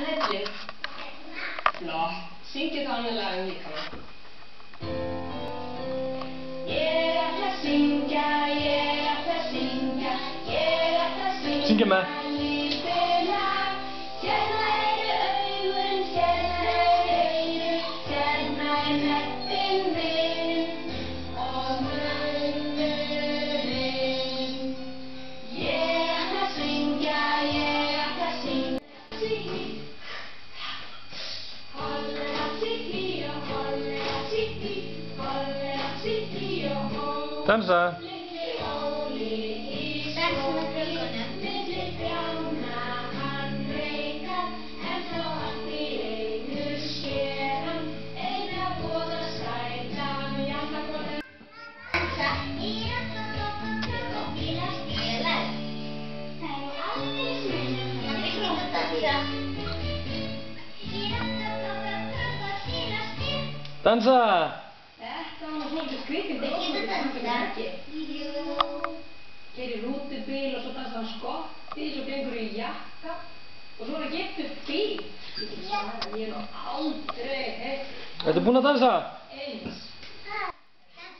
en helli. Flott. Syngið þá annað lag um líkama. Ég ætla að syngja, ég ætla að syngja, ég ætla að syngja. Syngja með. Holla. Dansa. Hann hann. Dansa er er dansa. Dansa. Þetta svolítið skrítið Jú Gerir rútubil og svo dansað hann skotti Svo gengur í jakka Og svo er geta upp bíl Ég er nú aldrei heyrt Ertu búinn að dansa? eins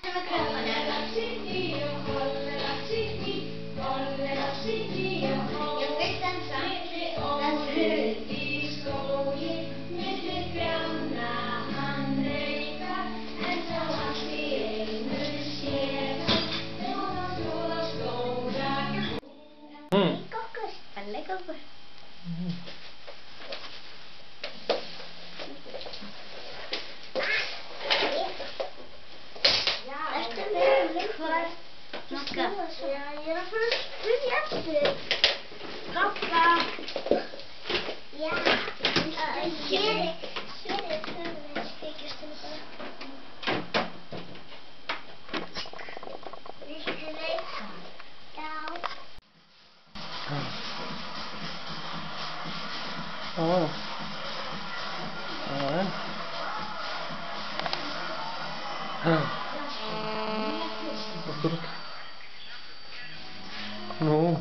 Dansa með krökkunum. Makka. Já, ég er að fara að spyrja eftir. Pappa. Já. Hér er, hér er Akkurat.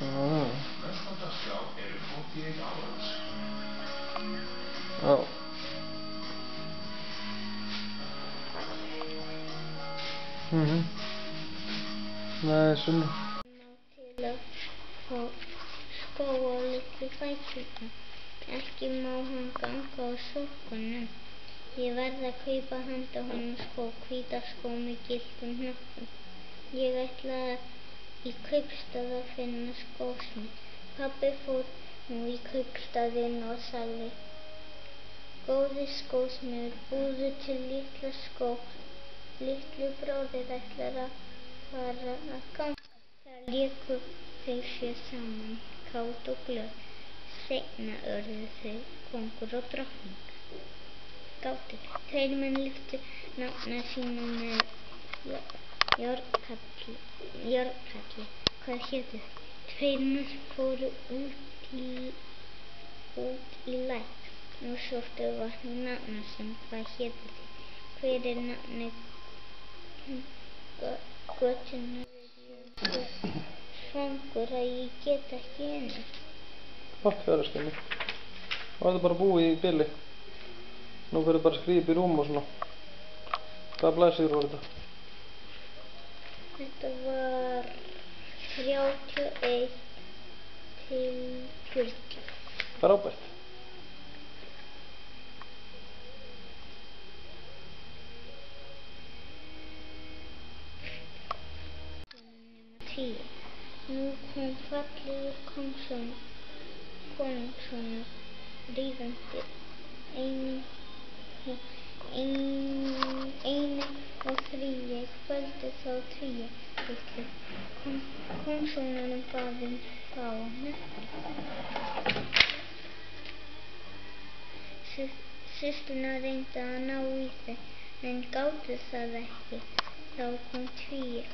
Nú. Já. Mhm. Nei, svona. til að fá skó á litlu fæturna. Ekki má hann ganga á sokkunum. Ég verð að kaupa handa honum skó, hvíta skó með gildum hnöppum. Ég ætla í kaupstað að finna skósmið. Pabbi fór nú í kaupstaðinn og sagði Góði skósmiður, búðu til litla skó. Litlu bróðir ætlar að fara að ganga. Það léku þau sér saman, kát og glöð. Seinna örðu þau kongur og drottning. Gátu, tveir menn lyftu nafna sínum með Járkalli, hvað hétu menn fóru út í, í læk. Nú sóttu vatni nafna sinn, hvað hétu þau? Hver er nafni göttunar? Svangur að ég get ekki einu. Allt fjáraskinni. Og þetta er bara búið í bili. Nú fyrir bara að skrifa upp í rúm og svona. Hvað blæsir voru þetta? Þetta var 31 til 40. Frábært. Nú kom fallegur komsson, konungssonur ríðandi ein, ein, einu og þrýi kvöldi þá tvíi litlu. Kom, komssonurinn bað um fá nefni. Systurna reynda að ná í þau en gátu það ekki. Þá kom tvíi.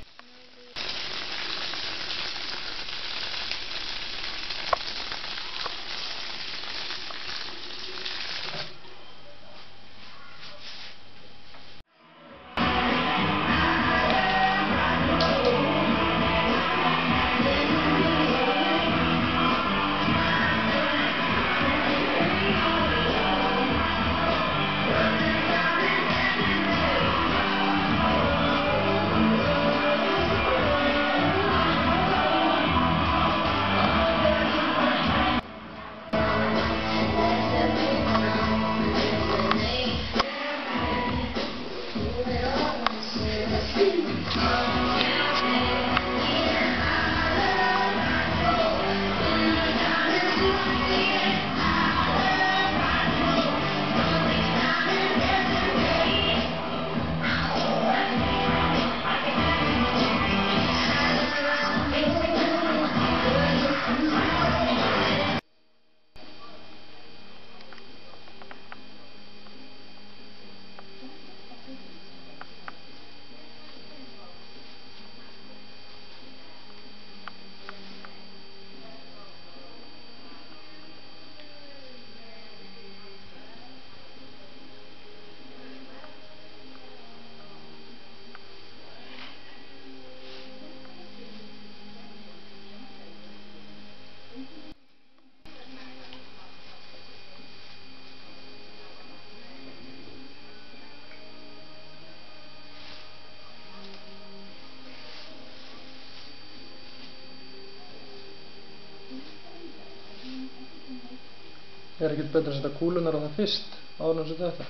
Er ekkert betra að setja kúlunar á það fyrst áður en að setja þetta?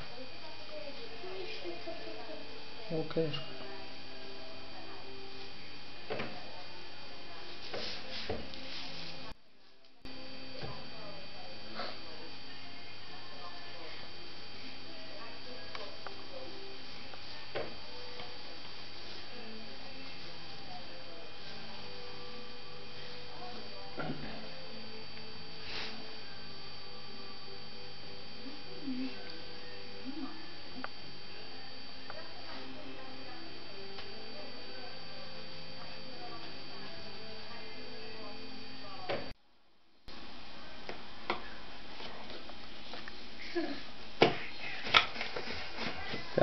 Ok, sko.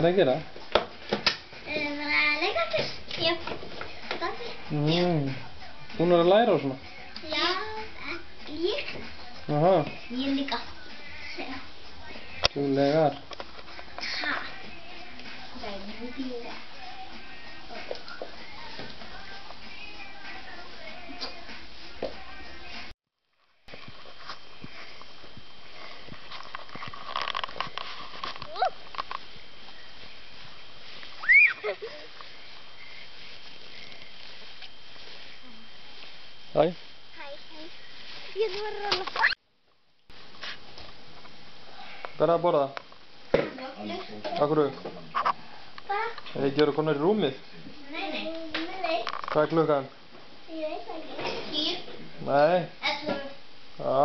Er að gera? Það var að leika okkur. Já. Mm. Hún er að læra og svona. Já. Ég. Aha, Ég líka. duglegar. Ha. Það er mjög líka. Hæ, Hæ, hæ. Ég var að rolla. hvað er að borða? Akkur, Hvað? er ekki verið konar í rúmið? Nei, nei. Nei. Hvað er klukkan? Ég veit það ekki. Tíu. Nei, Ellu. já,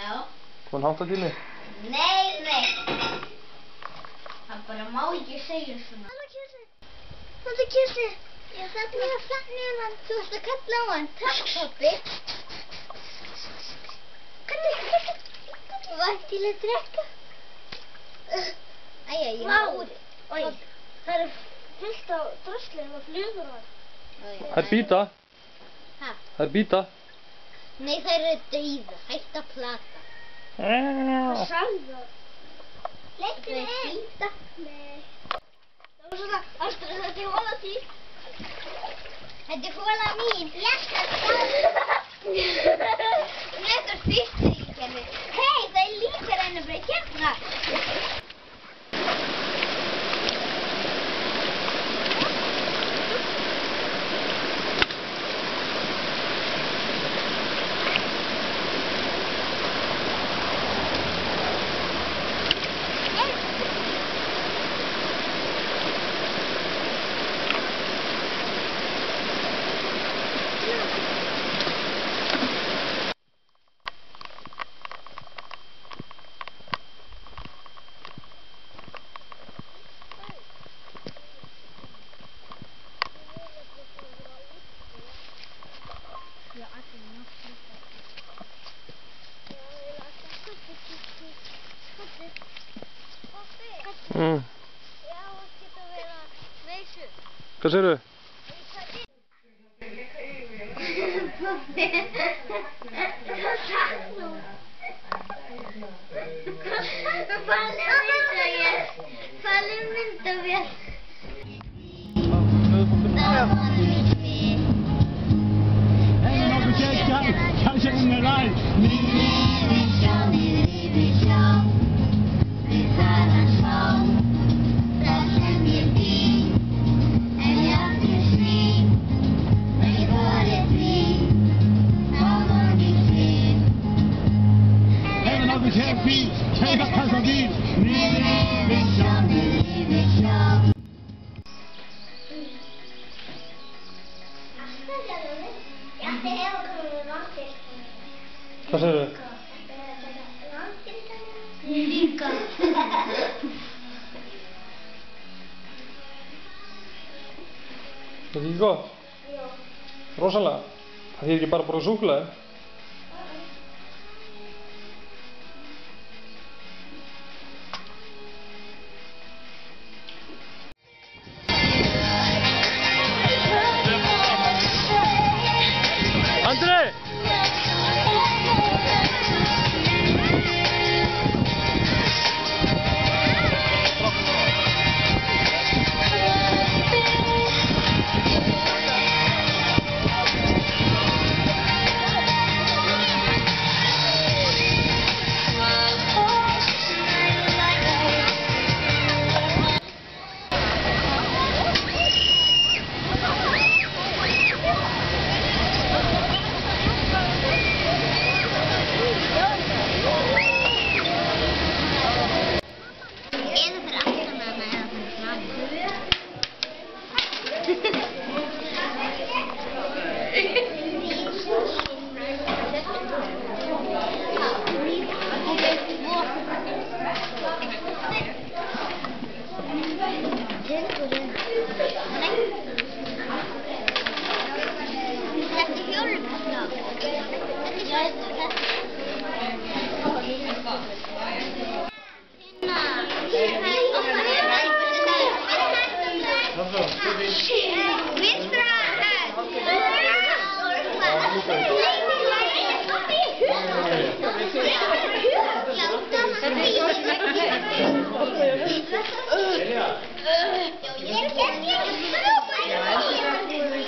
Já. hún háttatími. Nei, nei. Það bara má ekki segja svona. Hallo Kissi. Hallo Kissi. Ég þarf mér að flanna um hann. Þú ætti að kalla á hann. Takk, pappi. Kalli, kalli. Var til að drekka? Æja, ég má úr. Það er fullt á drösslum og flugur og Það er býta, Ha? það er býta. Nei, það eru dauða. Hætt að plata. það sagði það. Leiktu með býta. Nei. Það var svona, aftur þetta er hóla því. Þetta er hóla mín. Skal það. Þetta er fyrst líkjörni. Hei, það er að bara hérna. Mm. Já, það getur að veisu. Hvað segirðu? Falið myndavél. Även om du känner, kan känna dig. Även Hvað segirðu? Líka. Það er ekki gott? Rosalega. Það þýr ekki bara að borða 여기에는재你없는소 리.